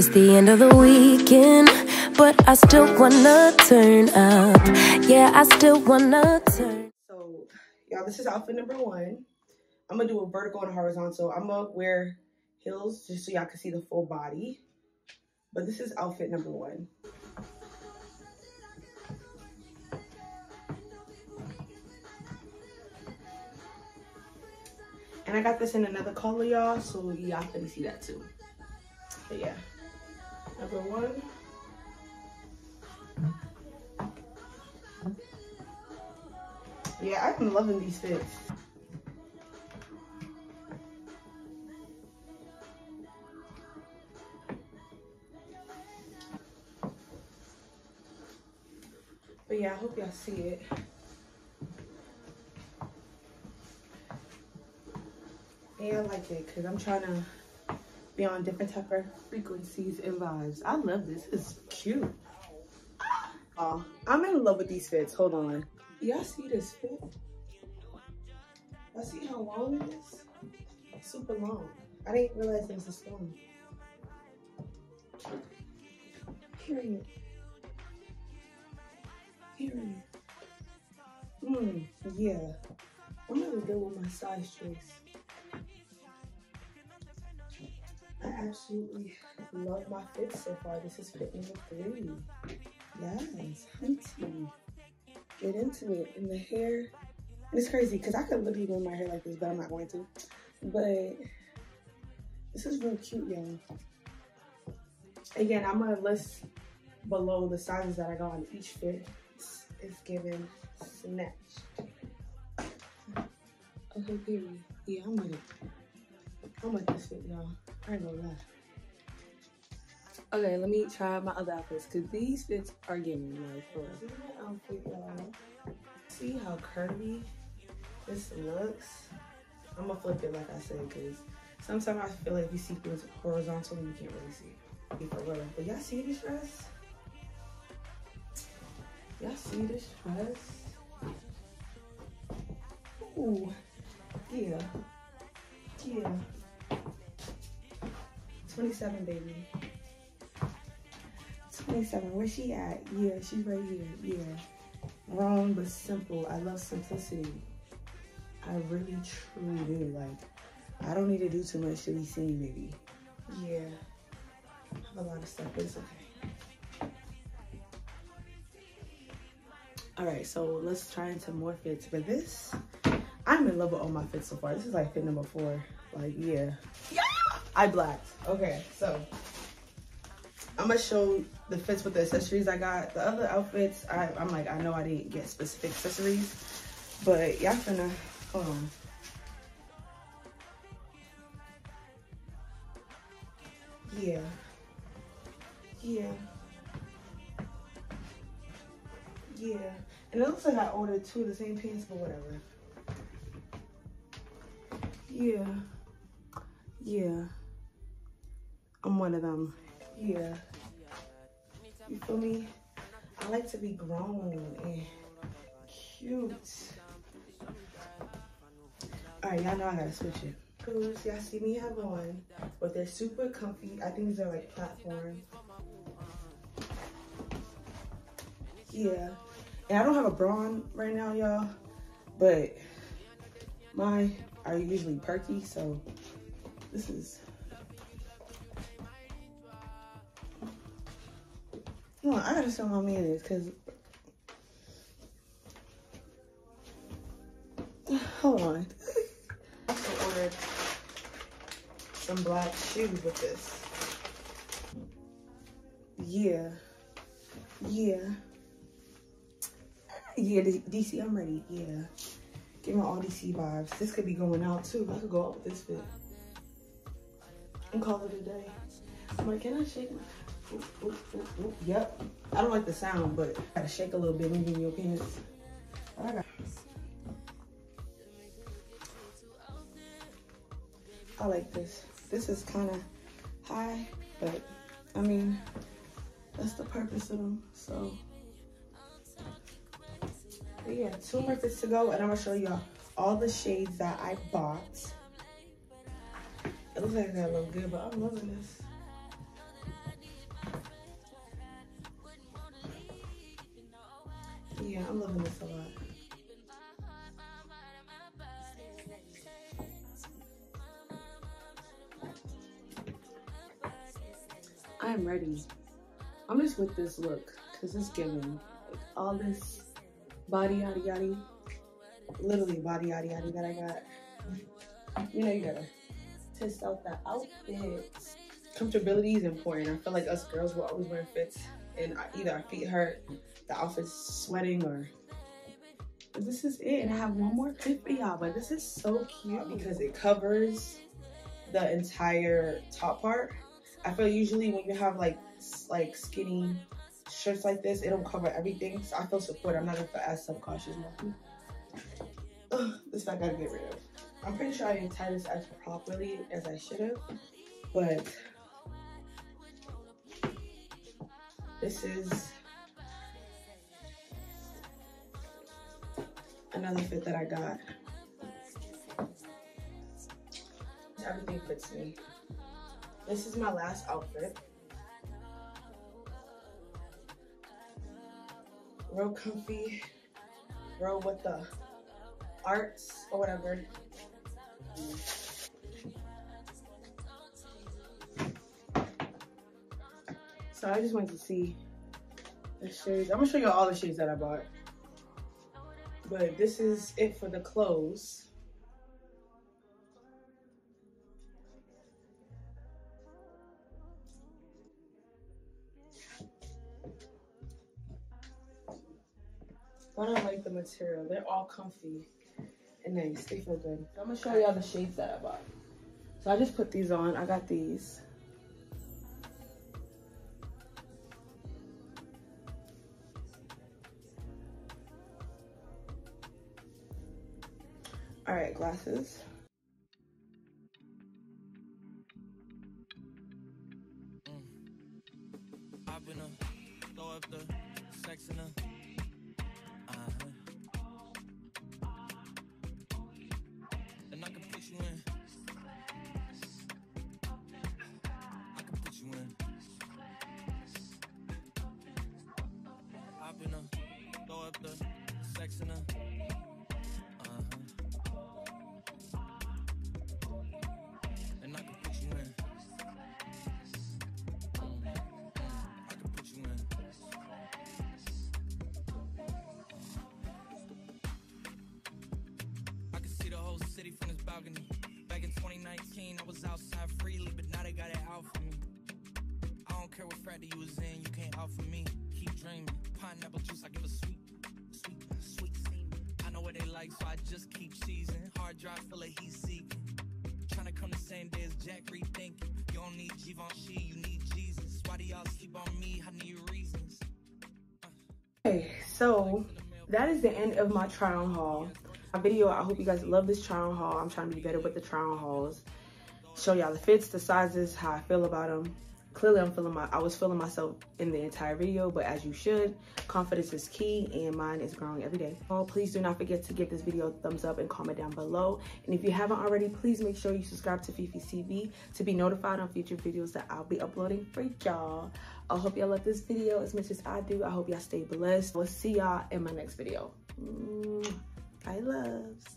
It's the end of the weekend, but I still wanna turn up. Yeah, I still wanna turn. So, y'all, this is outfit number one. I'm gonna do a vertical and horizontal. I'm gonna wear heels just so y'all can see the full body. But this is outfit number one. And I got this in another color, y'all, so y'all can see that too. But yeah, number one. Yeah, I've been loving these fits. But yeah, I hope y'all see it. Yeah, I like it because I'm trying to be on different type of frequencies and vibes. I love this. It's cute. Oh, I'm in love with these fits. Hold on. Y'all see this fit? I see how long it is? super long. I didn't realize it was this long. Period. Period. Hmm, yeah. I'm gonna go with my size choice. I absolutely love my fit so far. This is fit number three. Yes, hunty. Get into it. And the hair, it's crazy because I could literally wear my hair like this, but I'm not going to. But this is real cute, y'all. Again, I'm gonna list below the sizes that I got on each fit. It's, it's given snatch. Okay, period. Yeah, I'm it. I'm with this fit, y'all. I. Okay, let me try my other outfits because these fits are getting like for outfit, y'all. See how curvy this looks? I'm gonna flip it like I said because sometimes I feel like you see things horizontally, and you can't really see it. For. But y'all see this dress? Y'all see this dress? Ooh, yeah, yeah. 27, baby. 27, where she at? Yeah, she's right here, yeah. Wrong, but simple. I love simplicity. I really, truly do. Like, I don't need to do too much to be seen, baby. Yeah, I have a lot of stuff, but it's okay. All right, so let's try into more fits. But this, I'm in love with all my fits so far. This is like fit number four. Like, yeah. Yeah! I blacked. Okay, so I'm gonna show the fits with the accessories I got. The other outfits, I, I'm like, I know I didn't get specific accessories, but y'all finna, hold on. Yeah. Yeah. Yeah. And it looks like I ordered two of the same pants, but whatever. Yeah. Yeah. I'm one of them. Yeah. You feel me? I like to be grown and cute. All right, y'all know I gotta switch it. Cause y'all see me have on, but they're super comfy. I think these are like platform. Yeah. And I don't have a bra on right now, y'all, but mine are usually perky, so this is Hold on, I gotta show my man this because hold on. I also ordered some black shoes with this. Yeah. Yeah. Yeah, DC, I'm ready. Yeah. Give me all DC vibes. This could be going out too. I could go out with this fit. And call it a day. I'm like, can I shake my Yep. I don't like the sound, but I gotta shake a little bit when in your pants. I got. I like this. This is kind of high, but I mean, that's the purpose of them. So, but yeah, two more fits to go, and I'm gonna show y'all all the shades that I bought. It looks like I look good, but I'm loving this. yeah, I'm loving this a lot. I'm ready. I'm just with this look because it's giving like, all this body yada yada, literally body yada yada that I got. You know, you gotta test out the outfits. Comfortability is important. I feel like us girls were always wearing fits and either our feet hurt, the outfit's sweating, or this is it. And I have one more clip for y'all, but this is so cute because it covers the entire top part. I feel usually when you have like like skinny shirts like this, it don't cover everything. So I feel supported. I'm not gonna feel as self-cautious. this I gotta get rid of. I'm pretty sure I didn't tie this as properly as I should have, but this is another fit that I got. Everything fits me. This is my last outfit. Real comfy, real with the arts or whatever. So I just wanted to see the shades. I'm gonna show you all the shades that I bought. But this is it for the clothes. I don't like the material. They're all comfy and nice. They feel good. I'm gonna show y'all the shades that I bought. So I just put these on. I got these. All right, glasses. city from this balcony. Back in 2019, I was outside freely, but now they got it out for me. I don't care what frat you was in, you can't out for me. Keep dreaming. Pineapple juice, I give a sweet, sweet, sweet semen. I know what they like, so I just keep seizing. Hard drive full of heat seeking. To come the same day as Jack rethinking. You don't need Givenchy, you need Jesus. Why do y'all sleep on me? I need reasons. Okay, so that is the end of my try on haul my video. I hope you guys love this trial haul. I'm trying to be better with the trial hauls. Show y'all the fits, the sizes, how I feel about them. Clearly, I'm feeling my, I was feeling myself in the entire video, but as you should, confidence is key and mine is growing every day. Oh, please do not forget to give this video a thumbs up and comment down below. And if you haven't already, please make sure you subscribe to Fefez TV to be notified on future videos that I'll be uploading for y'all. I hope y'all love this video as much as I do. I hope y'all stay blessed. We'll see y'all in my next video. I loves.